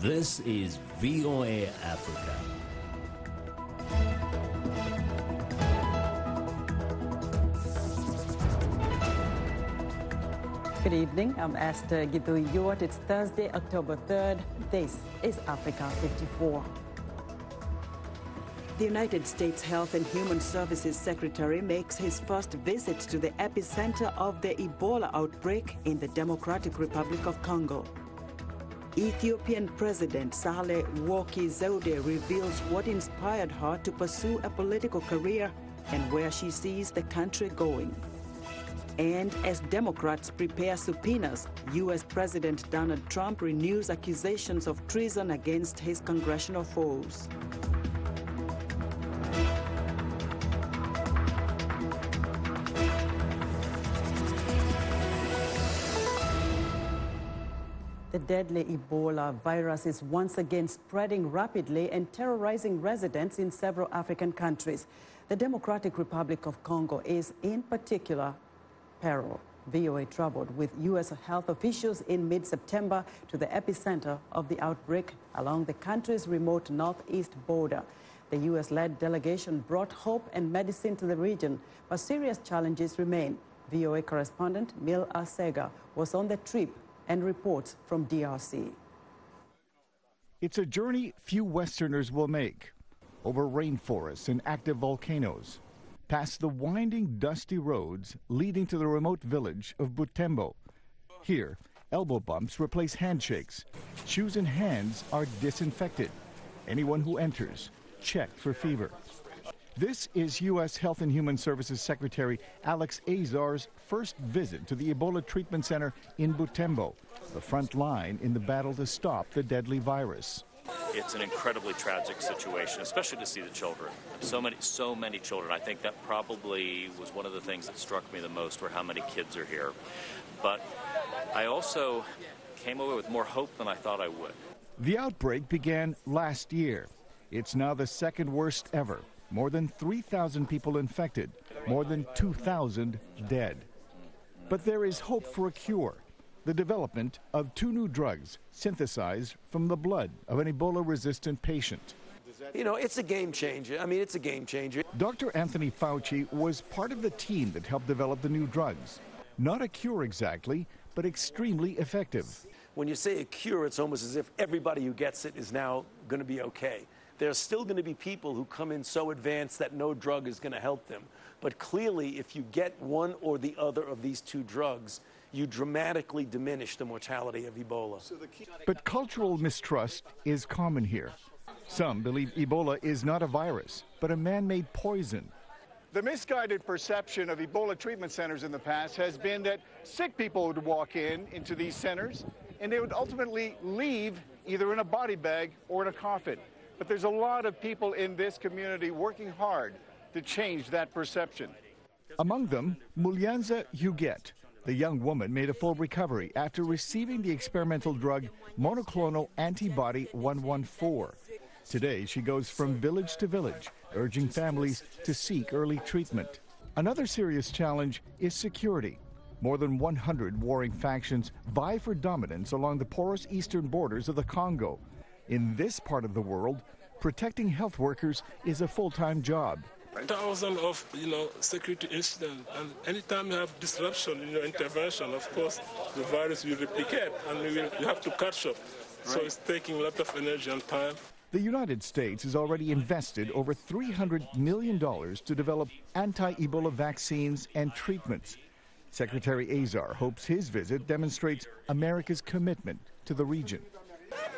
This is VOA Africa. Good evening. I'm Esther Githui Ewart. It's Thursday, October 3rd. This is Africa 54. The United States Health and Human Services Secretary makes his first visit to the epicenter of the Ebola outbreak in the Democratic Republic of Congo. Ethiopian President Sahle Worki Zewde reveals what inspired her to pursue a political career and where she sees the country going. And as Democrats prepare subpoenas, U.S. President Donald Trump renews accusations of treason against his congressional foes. The deadly Ebola virus is once again spreading rapidly and terrorizing residents in several African countries. The Democratic Republic of Congo is in particular peril. VOA traveled with U.S. health officials in mid-September to the epicenter of the outbreak along the country's remote northeast border. The U.S.-led delegation brought hope and medicine to the region, but serious challenges remain. VOA correspondent Mil Arcega was on the trip and reports from DRC. It's a journey few Westerners will make over rainforests and active volcanoes, past the winding, dusty roads leading to the remote village of Butembo. Here, elbow bumps replace handshakes. Shoes and hands are disinfected. Anyone who enters, checked for fever. This is U.S. Health and Human Services Secretary Alex Azar's first visit to the Ebola Treatment Center in Butembo, the front line in the battle to stop the deadly virus. It's an incredibly tragic situation, especially to see the children. So many, so many children. I think that probably was one of the things that struck me the most, were how many kids are here. But I also came away with more hope than I thought I would. The outbreak began last year. It's now the second worst ever. More than 3,000 people infected, more than 2,000 dead. But there is hope for a cure the development of two new drugs synthesized from the blood of an Ebola resistant patient. You know, it's a game changer. I mean, it's a game changer. Dr. Anthony Fauci was part of the team that helped develop the new drugs. Not a cure exactly, but extremely effective. When you say a cure, it's almost as if everybody who gets it is now going to be okay. There are still going to be people who come in so advanced that no drug is going to help them. But clearly, if you get one or the other of these two drugs, you dramatically diminish the mortality of Ebola. But cultural mistrust is common here. Some believe Ebola is not a virus, but a man made poison. The misguided perception of Ebola treatment centers in the past has been that sick people would walk in into these centers and they would ultimately leave either in a body bag or in a coffin. But there's a lot of people in this community working hard to change that perception. Among them, Mulyanza Huguet. The young woman made a full recovery after receiving the experimental drug monoclonal antibody 114. Today, she goes from village to village, urging families to seek early treatment. Another serious challenge is security. More than 100 warring factions vie for dominance along the porous eastern borders of the Congo. In this part of the world, protecting health workers is a full-time job. Thousands of you know security incidents, and anytime you have disruption in your intervention, of course, the virus will replicate, and we will, you have to catch up. So it's taking a lot of energy and time. The United States has already invested over $300 million to develop anti Ebola vaccines and treatments. Secretary Azar hopes his visit demonstrates America's commitment to the region.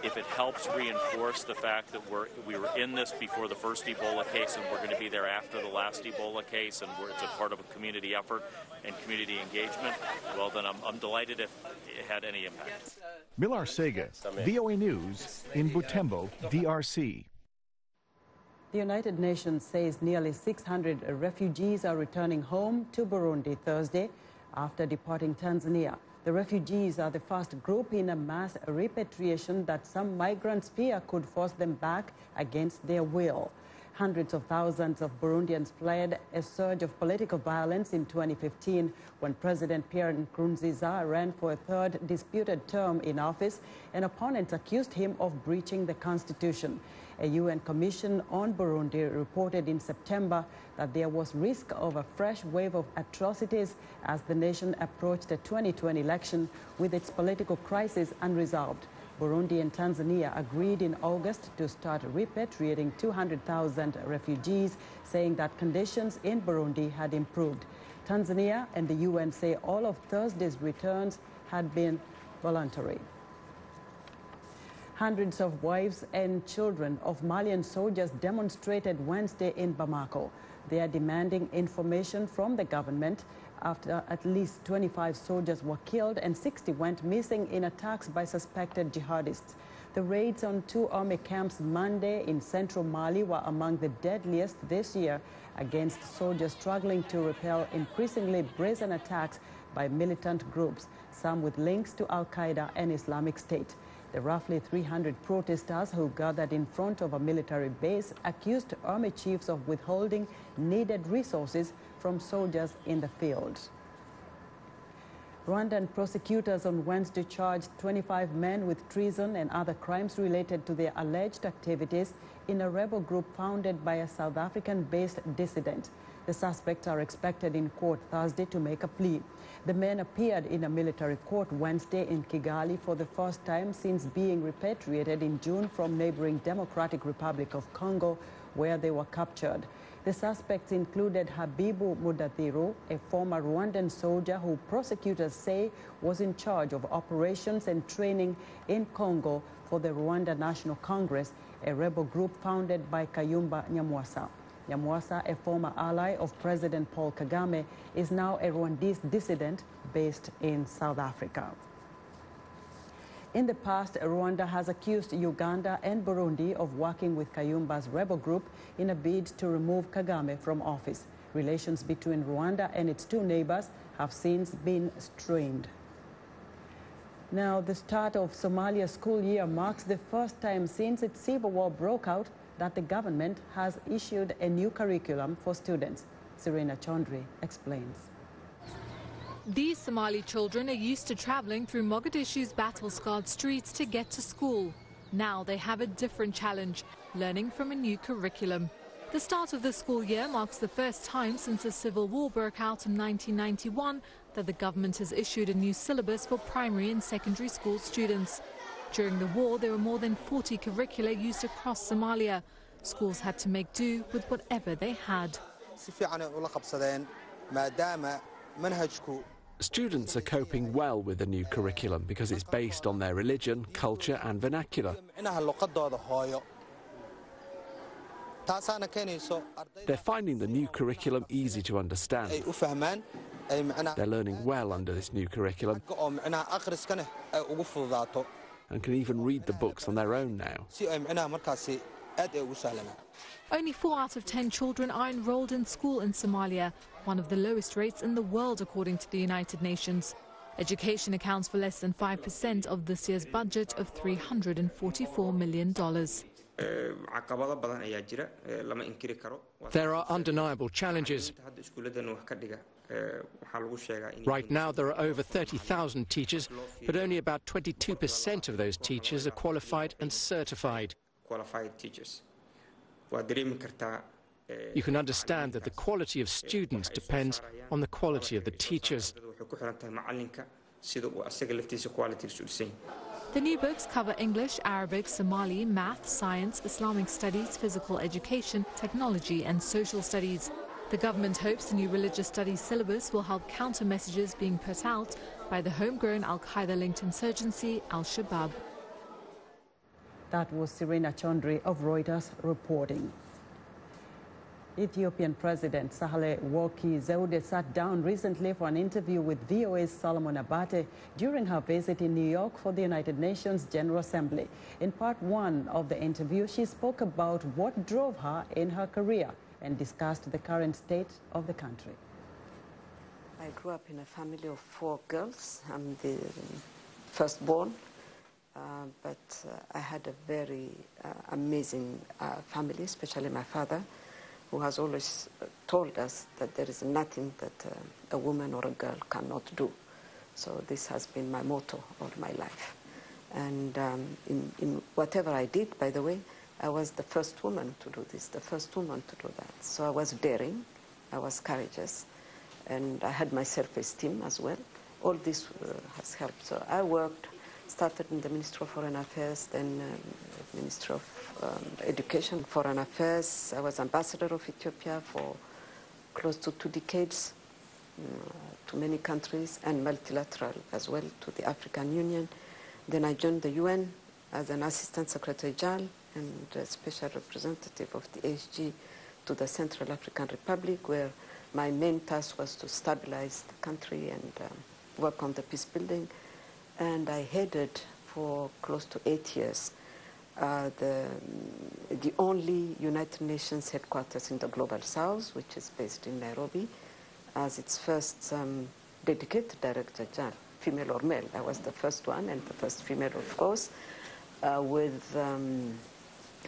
If it helps reinforce the fact that we're, we were in this before the first Ebola case and we're going to be there after the last Ebola case and it's a part of a community effort and community engagement, well, then I'm, I'm delighted if it had any impact. Mil Arcega, VOA News in Butembo, DRC. The United Nations says nearly 600 refugees are returning home to Burundi Thursday after departing Tanzania. The refugees are the first group in a mass repatriation that some migrants fear could force them back against their will. Hundreds of thousands of Burundians fled a surge of political violence in 2015 when President Pierre Nkurunziza ran for a third disputed term in office and opponents accused him of breaching the constitution. A UN commission on Burundi reported in September that there was risk of a fresh wave of atrocities as the nation approached the 2020 election with its political crisis unresolved. Burundi and Tanzania agreed in August to start repatriating 200,000 refugees, saying that conditions in Burundi had improved. Tanzania and the UN say all of Thursday's returns had been voluntary. Hundreds of wives and children of Malian soldiers demonstrated Wednesday in Bamako. They are demanding information from the government after at least 25 soldiers were killed and 60 went missing in attacks by suspected jihadists. The raids on two army camps Monday in central Mali were among the deadliest this year against soldiers struggling to repel increasingly brazen attacks by militant groups, some with links to Al-Qaeda and Islamic State. The roughly 300 protesters who gathered in front of a military base accused army chiefs of withholding needed resources from soldiers in the field. Rwandan prosecutors on Wednesday charged 25 men with treason and other crimes related to their alleged activities in a rebel group founded by a South African-based dissident. The suspects are expected in court Thursday to make a plea. The men appeared in a military court Wednesday in Kigali for the first time since being repatriated in June from neighboring Democratic Republic of Congo, where they were captured. The suspects included Habibu Mudathiru, a former Rwandan soldier who prosecutors say was in charge of operations and training in Congo for the Rwanda National Congress, a rebel group founded by Kayumba Nyamwasa. Nyamwasa, a former ally of President Paul Kagame, is now a Rwandese dissident based in South Africa. In the past, Rwanda has accused Uganda and Burundi of working with Kayumba's rebel group in a bid to remove Kagame from office. Relations between Rwanda and its two neighbors have since been strained. Now, the start of Somalia's school year marks the first time since its civil war broke out that the government has issued a new curriculum for students. Serena Chaudhry explains. These Somali children are used to traveling through Mogadishu's battle-scarred streets to get to school. Now they have a different challenge, learning from a new curriculum. The start of the school year marks the first time since the civil war broke out in 1991 that the government has issued a new syllabus for primary and secondary school students. During the war, there were more than 40 curricula used across Somalia. Schools had to make do with whatever they had. Students are coping well with the new curriculum because it's based on their religion, culture and vernacular. They're finding the new curriculum easy to understand. They're learning well under this new curriculum and can even read the books on their own now. Only four out of ten children are enrolled in school in Somalia, one of the lowest rates in the world according to the United Nations. Education accounts for less than 5% of this year's budget of $344 million. There are undeniable challenges. Right now, there are over 30,000 teachers, but only about 22% of those teachers are qualified and certified. You can understand that the quality of students depends on the quality of the teachers. The new books cover English, Arabic, Somali, math, science, Islamic studies, physical education, technology and social studies. The government hopes the new religious studies syllabus will help counter messages being put out by the homegrown al-Qaeda-linked insurgency Al-Shabaab. That was Serena Chaudhry of Reuters reporting. Ethiopian President Sahle Worki Zewde sat down recently for an interview with VOA's Solomon Abate during her visit in New York for the United Nations General Assembly. In part one of the interview, she spoke about what drove her in her career and discussed the current state of the country. I grew up in a family of four girls. I'm the firstborn. uh, but uh, I had a very uh, amazing uh, family, especially my father, who has always told us that there is nothing that a woman or a girl cannot do. So this has been my motto all my life. And um, in, in whatever I did, by the way, I was the first woman to do this, the first woman to do that. So I was daring, I was courageous, and I had my self-esteem as well. All this uh, has helped. So I worked, started in the Ministry of Foreign Affairs, then um, Ministry of um, Education, Foreign Affairs. I was ambassador of Ethiopia for close to two decades uh, to many countries and multilateral as well to the African Union. Then I joined the UN as an Assistant Secretary General and a special representative of the ASG to the Central African Republic, where my main task was to stabilize the country and um, work on the peace building. And I headed for close to eight years uh, the, the only United Nations headquarters in the Global South, which is based in Nairobi, as its first um, dedicated director general, female or male. I was the first one and the first female, of course, uh, with um,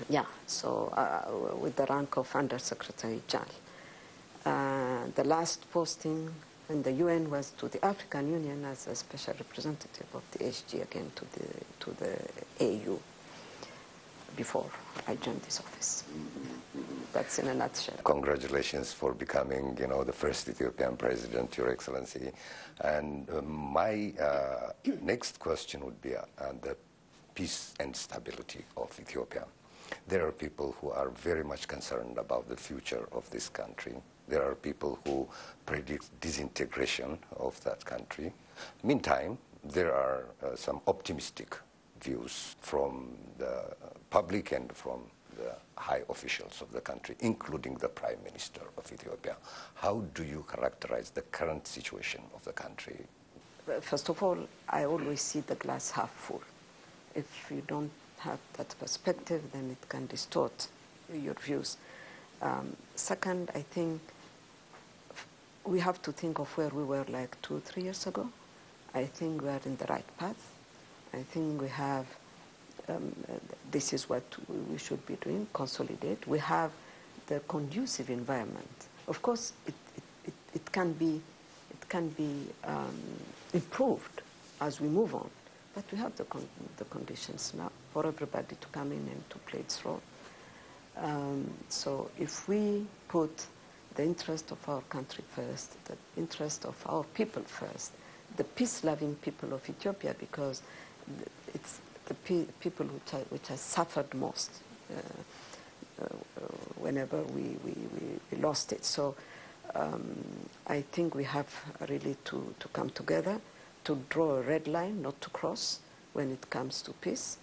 yeah, so uh, with the rank of Under Secretary General. Uh, the last posting in the UN was to the African Union as a special representative of the HG again to the, to the AU before I joined this office. That's in a nutshell. Congratulations for becoming, you know, the first Ethiopian president, Your Excellency. And uh, my uh, next question would be uh, the peace and stability of Ethiopia. There are people who are very much concerned about the future of this country. There are people who predict disintegration of that country. Meantime, there are uh, some optimistic views from the public and from the high officials of the country, including the Prime Minister of Ethiopia. How do you characterize the current situation of the country? First of all, I always see the glass half full. If you don't have that perspective, then it can distort your views. Um, second, I think we have to think of where we were like two, three years ago. I think we are in the right path. I think we have, um, this is what we should be doing, consolidate. We have the conducive environment. Of course, it, it, it, it can be, it can be um, improved as we move on. But we have the, con the conditions now for everybody to come in and to play its role. Um, so if we put the interest of our country first, the interest of our people first, the peace-loving people of Ethiopia, because it's the pe people which, are, which have suffered most uh, uh, whenever we, we, we, lost it. So um, I think we have really to, to come together to draw a red line, not to cross when it comes to peace,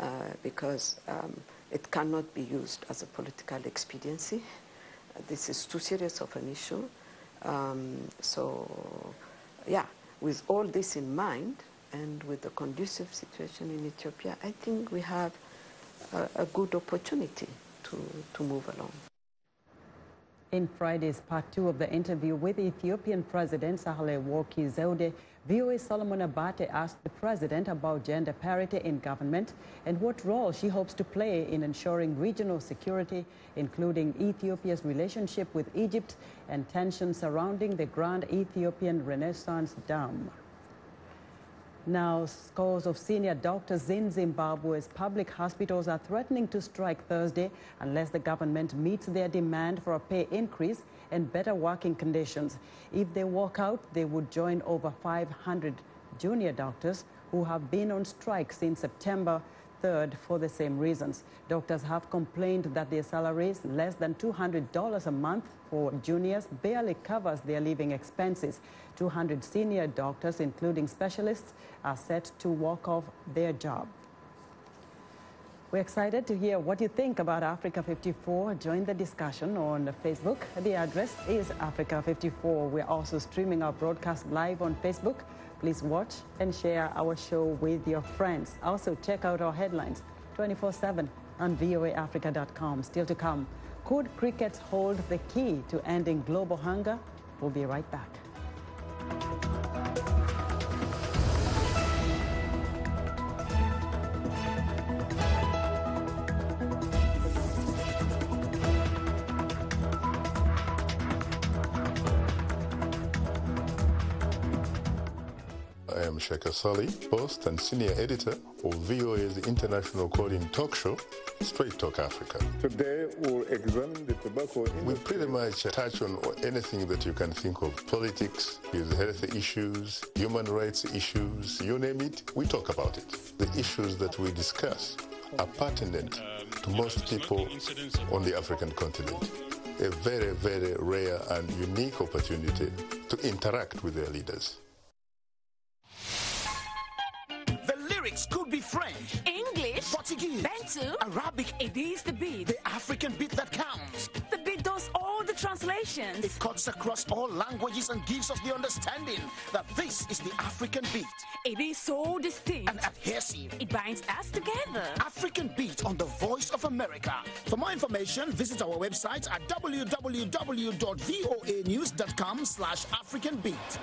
uh, because um, it cannot be used as a political expediency. This is too serious of an issue. Um, so, yeah, with all this in mind, and with the conducive situation in Ethiopia, I think we have a, a good opportunity to, to move along. In Friday's part two of the interview with Ethiopian President Sahle Worki Zewde, VOA Solomon Abate asked the president about gender parity in government and what role she hopes to play in ensuring regional security, including Ethiopia's relationship with Egypt and tensions surrounding the Grand Ethiopian Renaissance Dam. Now, scores of senior doctors in Zimbabwe's public hospitals are threatening to strike Thursday unless the government meets their demand for a pay increase and better working conditions. If they walk out, they would join over 500 junior doctors who have been on strike since September 3rd for the same reasons. Doctors have complained that their salaries, less than $200 a month for juniors, barely covers their living expenses. 200 senior doctors, including specialists, are set to walk off their job. We're excited to hear what you think about Africa 54. Join the discussion on Facebook. The address is Africa 54. We're also streaming our broadcast live on Facebook. Please watch and share our show with your friends. Also, check out our headlines 24 7 on voaafrica.com. Still to come, could crickets hold the key to ending global hunger? We'll be right back. Shaka Ssali, host and senior editor of VOA's international calling talk show, Straight Talk Africa. Today we'll examine the tobacco industry. We pretty much touch on anything that you can think of. Politics, health issues, human rights issues, you name it, we talk about it. The issues that we discuss are pertinent to most people on the African continent. A very, very rare and unique opportunity to interact with their leaders. Lyrics could be French, English, Portuguese, Bantu, Arabic. It is the beat. The African beat that counts. The beat does all the translations. It cuts across all languages and gives us the understanding that this is the African beat. It is so distinct and adhesive. It binds us together. African Beat on the Voice of America. For more information, visit our website at www.voanews.com slash African Beat.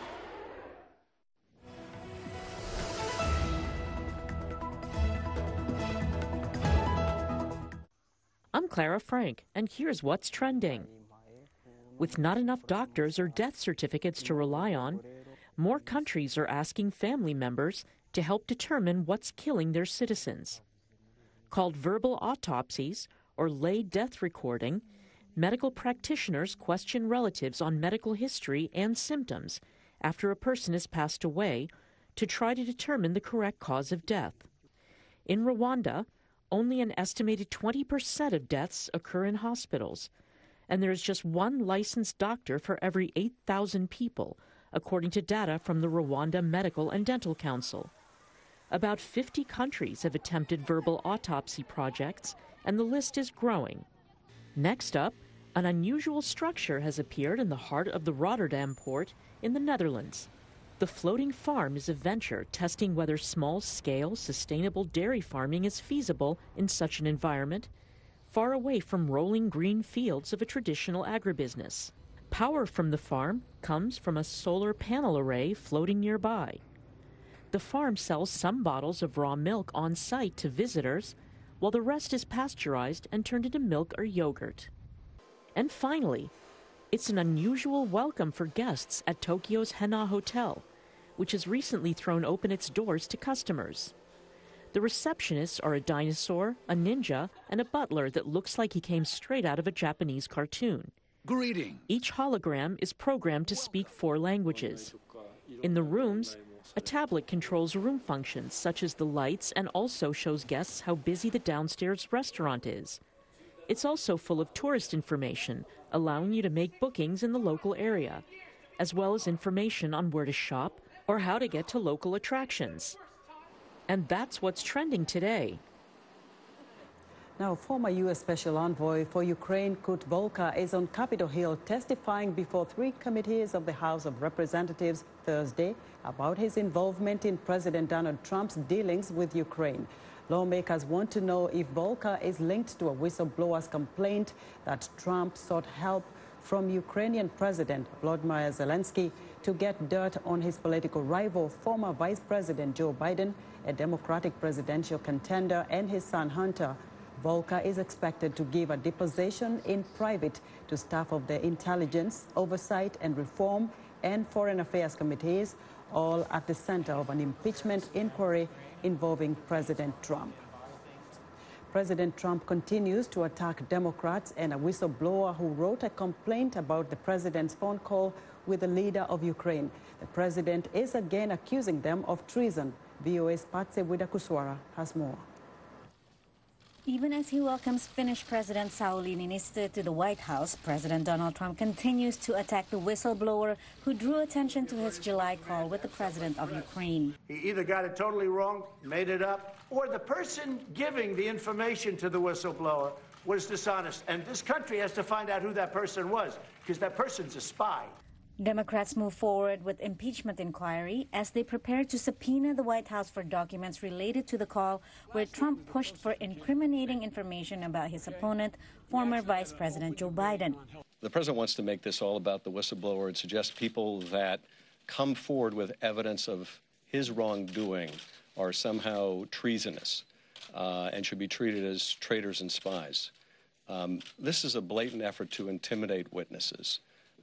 I'm Clara Frank, and here's what's trending. With not enough doctors or death certificates to rely on, more countries are asking family members to help determine what's killing their citizens. Called verbal autopsies or lay death recording, medical practitioners question relatives on medical history and symptoms after a person has passed away to try to determine the correct cause of death. In Rwanda, only an estimated 20% of deaths occur in hospitals, and there is just one licensed doctor for every 8,000 people, according to data from the Rwanda Medical and Dental Council. About 50 countries have attempted verbal autopsy projects, and the list is growing. Next up, an unusual structure has appeared in the heart of the Rotterdam port in the Netherlands. The floating farm is a venture testing whether small scale, sustainable dairy farming is feasible in such an environment, far away from rolling green fields of a traditional agribusiness. Power from the farm comes from a solar panel array floating nearby. The farm sells some bottles of raw milk on site to visitors, while the rest is pasteurized and turned into milk or yogurt. And finally, it's an unusual welcome for guests at Tokyo's Henn na Hotel, which has recently thrown open its doors to customers. The receptionists are a dinosaur, a ninja, and a butler that looks like he came straight out of a Japanese cartoon. Greeting. Each hologram is programmed to speak four languages. In the rooms, a tablet controls room functions such as the lights and also shows guests how busy the downstairs restaurant is. It's also full of tourist information, allowing you to make bookings in the local area, as well as information on where to shop or how to get to local attractions. And that's what's trending today. Now, former U.S. Special Envoy for Ukraine, Kurt Volker, is on Capitol Hill testifying before three committees of the House of Representatives Thursday about his involvement in President Donald Trump's dealings with Ukraine. Lawmakers want to know if Volker is linked to a whistleblower's complaint that Trump sought help from Ukrainian President Volodymyr Zelensky to get dirt on his political rival, former Vice President Joe Biden, a Democratic presidential contender, and his son Hunter. Volker is expected to give a deposition in private to staff of the Intelligence, Oversight and Reform and Foreign Affairs Committees, all at the center of an impeachment inquiry involving President Trump. President Trump continues to attack Democrats and a whistleblower who wrote a complaint about the president's phone call with the leader of Ukraine. The president is again accusing them of treason. VOA's Patsy Widakuswara has more. Even as he welcomes Finnish President Sauli Niinistö to the White House, President Donald Trump continues to attack the whistleblower who drew attention to his July call with the president of Ukraine. He either got it totally wrong, made it up, or the person giving the information to the whistleblower was dishonest. And this country has to find out who that person was, because that person's a spy. Democrats move forward with impeachment inquiry as they prepare to subpoena the White House for documents related to the call where Trump pushed for incriminating information about his opponent, former Vice President Joe Biden. The president wants to make this all about the whistleblower and suggest people that come forward with evidence of his wrongdoing are somehow treasonous uh, and should be treated as traitors and spies. Um, this is a blatant effort to intimidate witnesses.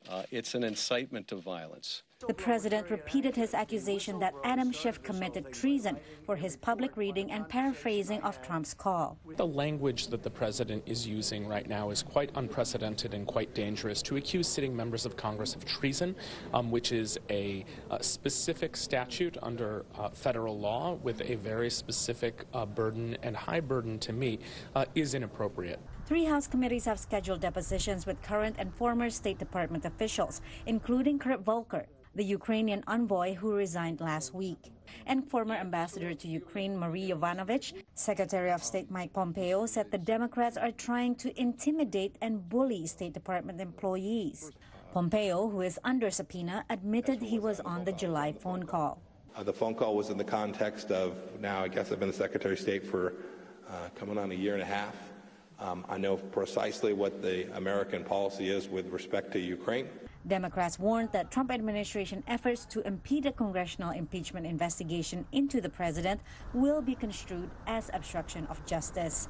Uh, it's an incitement to violence. The president repeated his accusation that Adam Schiff committed treason for his public reading and paraphrasing of Trump's call. The language that the president is using right now is quite unprecedented and quite dangerous. To accuse sitting members of Congress of treason, um, which is a, a, specific statute under uh, federal law with a very specific uh, burden and high burden to meet, uh, is inappropriate. Three House committees have scheduled depositions with current and former State Department officials, including Kurt Volker, the Ukrainian envoy who resigned last week, and former ambassador to Ukraine Marie Yovanovitch. Secretary of State Mike Pompeo said the Democrats are trying to intimidate and bully State Department employees. Pompeo, who is under subpoena, admitted he was on the July phone call. Uh, the phone call was in the context of now, I guess I've been the Secretary of State for uh, coming on a year and a half. Um, I know precisely what the American policy is with respect to Ukraine. Democrats warned that Trump administration efforts to impede a congressional impeachment investigation into the president will be construed as obstruction of justice.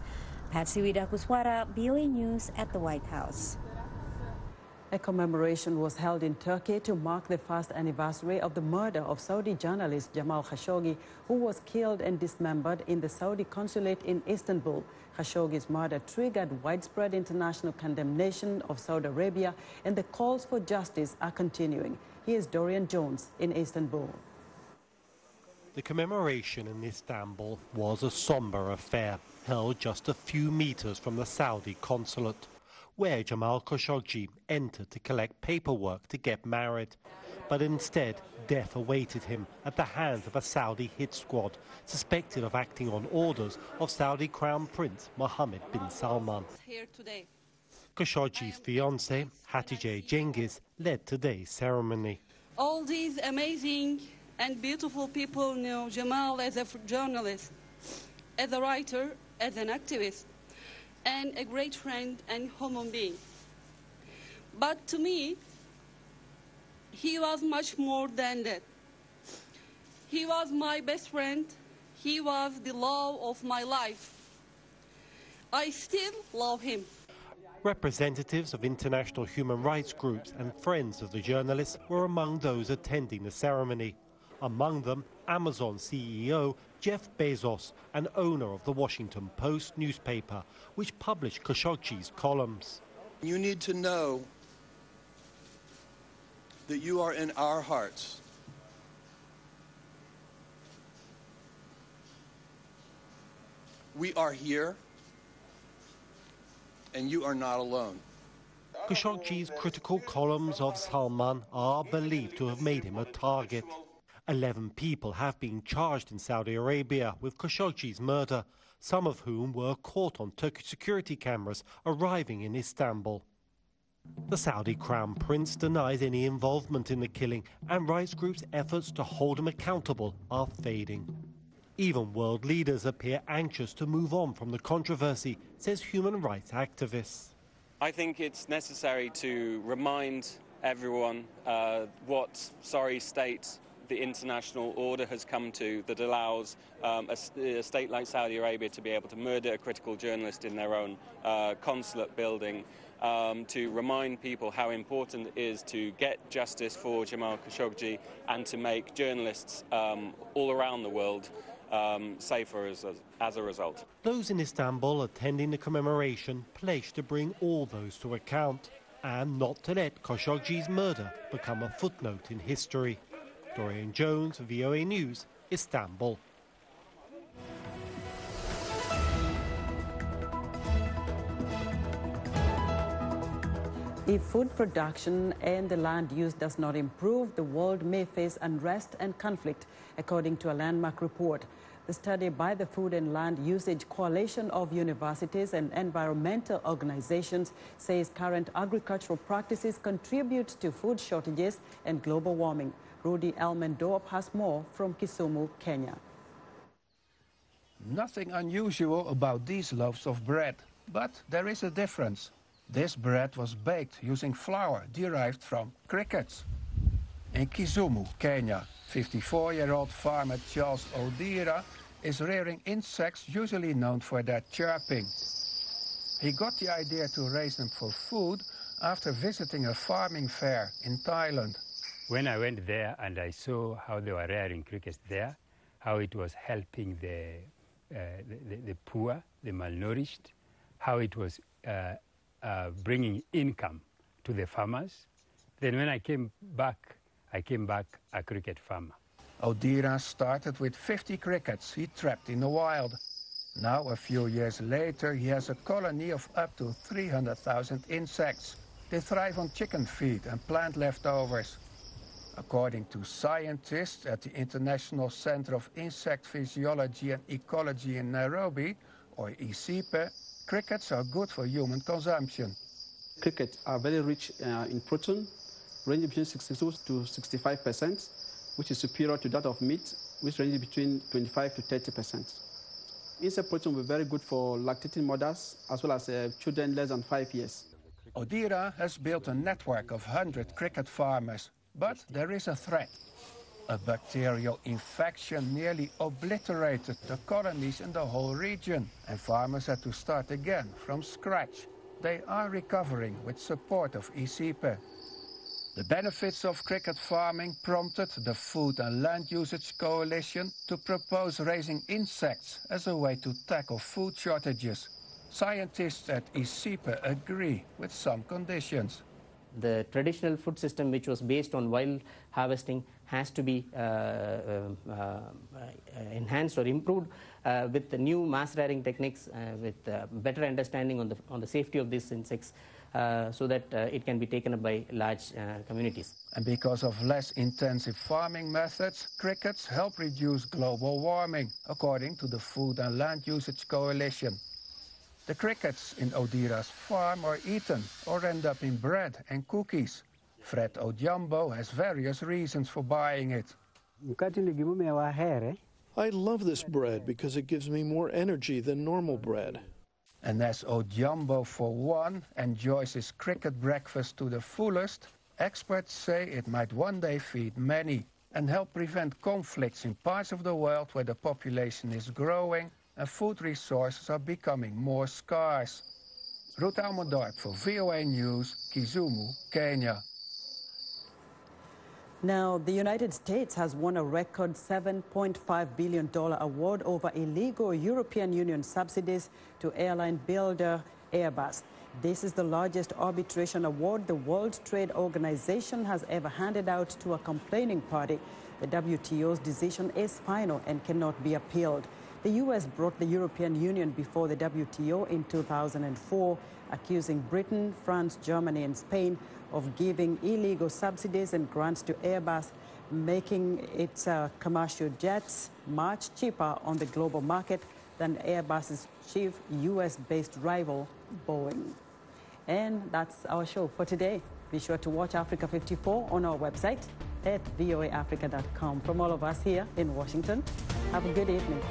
Patsy Widakuswara, VOA News at the White House. A commemoration was held in Turkey to mark the first anniversary of the murder of Saudi journalist Jamal Khashoggi, who was killed and dismembered in the Saudi consulate in Istanbul. Khashoggi's murder triggered widespread international condemnation of Saudi Arabia, and the calls for justice are continuing. Here's Dorian Jones in Istanbul. The commemoration in Istanbul was a somber affair, held just a few meters from the Saudi consulate where Jamal Khashoggi entered to collect paperwork to get married. But instead, death awaited him at the hands of a Saudi hit squad suspected of acting on orders of Saudi Crown Prince Mohammed bin Salman. Khashoggi's fiancée, Hatice Cengiz, led today's ceremony. All these amazing and beautiful people know Jamal as a journalist, as a writer, as an activist and a great friend and human being. But to me, he was much more than that. He was my best friend. He was the love of my life. I still love him. Representatives of international human rights groups and friends of the journalist were among those attending the ceremony. Among them, Amazon CEO Jeff Bezos, an owner of the Washington Post newspaper, which published Khashoggi's columns. You need to know that you are in our hearts. We are here, and you are not alone. Khashoggi's critical columns of Salman are believed to have made him a target. Eleven people have been charged in Saudi Arabia with Khashoggi's murder, some of whom were caught on Turkish security cameras arriving in Istanbul. The Saudi Crown Prince denies any involvement in the killing, and rights groups' efforts to hold him accountable are fading. Even world leaders appear anxious to move on from the controversy, says human rights activists. I think it's necessary to remind everyone uh, what sorry state the international order has come to that allows um, a, a, state like Saudi Arabia to be able to murder a critical journalist in their own uh, consulate building. Um, to remind people how important it is to get justice for Jamal Khashoggi and to make journalists um, all around the world um, safer as a, as a result. Those in Istanbul attending the commemoration pledged to bring all those to account and not to let Khashoggi's murder become a footnote in history. Dorian Jones, VOA News, Istanbul. If food production and the land use does not improve, the world may face unrest and conflict, according to a landmark report. The study by the Food and Land Usage Coalition of Universities and Environmental Organizations says current agricultural practices contribute to food shortages and global warming. Rudy Elmendorp has more from Kisumu, Kenya. Nothing unusual about these loaves of bread, but there is a difference. This bread was baked using flour derived from crickets. In Kisumu, Kenya, 54-year-old farmer Charles Odira is rearing insects usually known for their chirping. He got the idea to raise them for food after visiting a farming fair in Thailand. When I went there and I saw how they were rearing crickets there, how it was helping the, uh, the, the, poor, the malnourished, how it was uh, uh, bringing income to the farmers. Then when I came back, I came back a cricket farmer. Odira started with 50 crickets he trapped in the wild. Now, a few years later, he has a colony of up to 300,000 insects. They thrive on chicken feed and plant leftovers. According to scientists at the International Center of Insect Physiology and Ecology in Nairobi, or ICIPE, crickets are good for human consumption. Crickets are very rich uh, in protein, ranging between 62 to 65 percent, which is superior to that of meat, which ranges between 25 to 30 percent. Insect protein will be very good for lactating mothers as well as uh, children less than five years. Odira has built a network of 100 cricket farmers but there is a threat. A bacterial infection nearly obliterated the colonies in the whole region, and farmers had to start again from scratch. They are recovering with support of ICIPE. The benefits of cricket farming prompted the Food and Land Usage Coalition to propose raising insects as a way to tackle food shortages. Scientists at ICIPE agree with some conditions the traditional food system, which was based on wild harvesting, has to be uh, uh, uh enhanced or improved uh, with the new mass rearing techniques, uh, with better understanding on the, on the safety of these insects, Uh, so that uh, it can be taken up by large uh, communities. And because of less intensive farming methods, crickets help reduce global warming, according to the Food and Land Usage Coalition. The crickets in Odira's farm are eaten or end up in bread and cookies. Fred Odhiambo has various reasons for buying it. I love this bread because it gives me more energy than normal bread. And as Odhiambo, for one, enjoys his cricket breakfast to the fullest, experts say it might one day feed many and help prevent conflicts in parts of the world where the population is growing and food resources are becoming more scarce. Ruud Elmendorp for VOA News, Kisumu, Kenya. Now, the United States has won a record $7.5 billion award over illegal European Union subsidies to airline builder Airbus. This is the largest arbitration award the World Trade Organization has ever handed out to a complaining party. The WTO's decision is final and cannot be appealed. The U.S. brought the European Union before the WTO in 2004, accusing Britain, France, Germany and Spain of giving illegal subsidies and grants to Airbus, making its uh, commercial jets much cheaper on the global market than Airbus's chief U.S.-based rival, Boeing. And that's our show for today. Be sure to watch Africa 54 on our website at voaafrica.com. From all of us here in Washington, have a good evening.